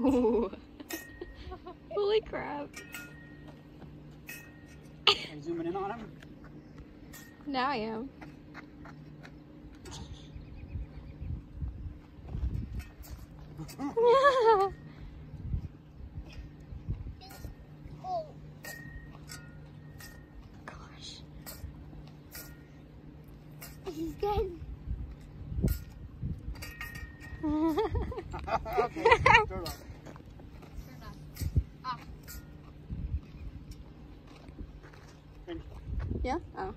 Ooh. Holy crap. Are you zooming in on him? Now I am. oh. Gosh. He's dead. okay, turn off. Ah. yeah? Oh.